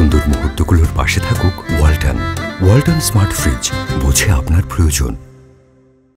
সুন্দর মুহূর্তগুলোর পাশে থাকুক ওয়ালটন। ওয়ালটন স্মার্ট ফ্রিজ বোঝে আপনার প্রয়োজন।